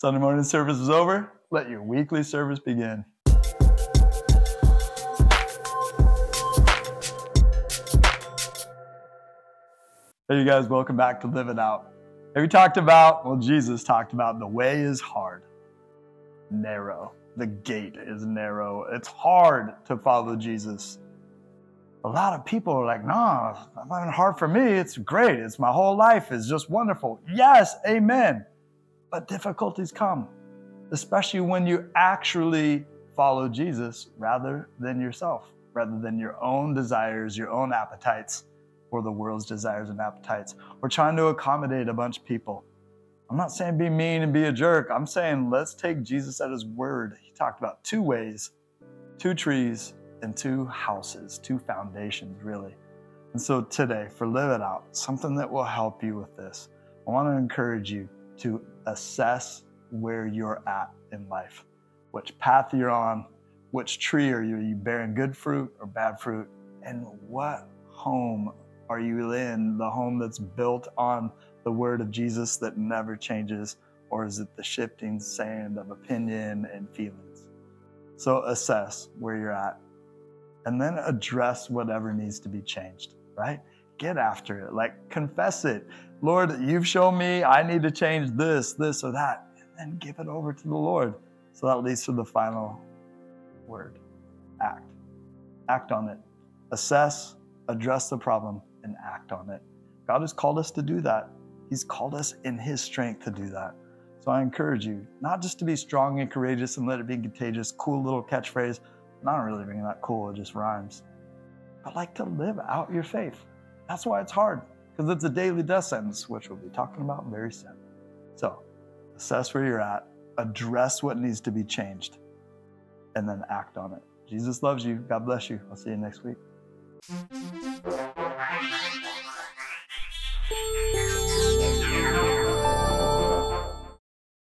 Sunday morning service is over. Let your weekly service begin. Hey, you guys, welcome back to Live It Out. Have you talked about, well, Jesus talked about the way is hard, narrow. The gate is narrow. It's hard to follow Jesus. A lot of people are like, no, it's not hard for me. It's great. It's my whole life It's just wonderful. Yes, amen. But difficulties come, especially when you actually follow Jesus rather than yourself, rather than your own desires, your own appetites or the world's desires and appetites. We're trying to accommodate a bunch of people. I'm not saying be mean and be a jerk. I'm saying let's take Jesus at his word. He talked about two ways, two trees, and two houses, two foundations, really. And so today, for Live It Out, something that will help you with this, I want to encourage you to assess where you're at in life, which path you're on, which tree are you? Are you bearing good fruit or bad fruit? And what home are you in? The home that's built on the word of Jesus that never changes? Or is it the shifting sand of opinion and feelings? So assess where you're at and then address whatever needs to be changed, right? Get after it, like confess it. Lord, you've shown me I need to change this, this, or that, and give it over to the Lord. So that leads to the final word act. Act on it. Assess, address the problem, and act on it. God has called us to do that. He's called us in His strength to do that. So I encourage you not just to be strong and courageous and let it be contagious, cool little catchphrase. Not really being that cool, it just rhymes. But like to live out your faith. That's why it's hard, because it's a daily death sentence, which we'll be talking about very soon. So assess where you're at, address what needs to be changed, and then act on it. Jesus loves you. God bless you. I'll see you next week.